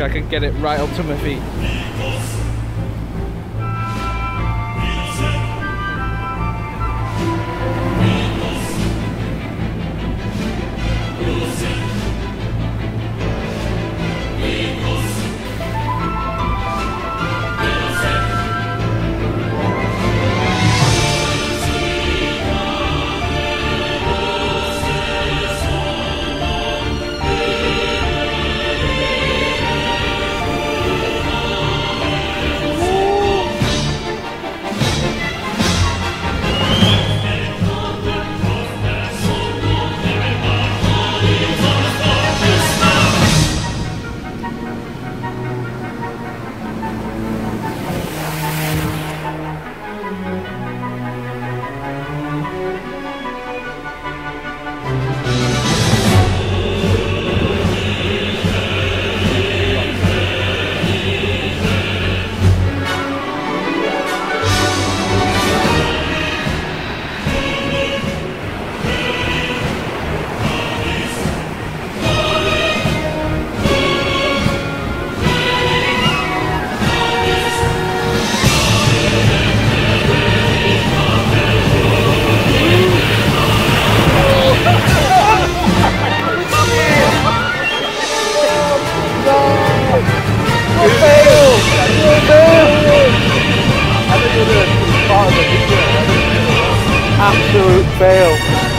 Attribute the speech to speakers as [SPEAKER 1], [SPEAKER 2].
[SPEAKER 1] I can get it right up to my feet. Absolute fail.